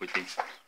with themselves.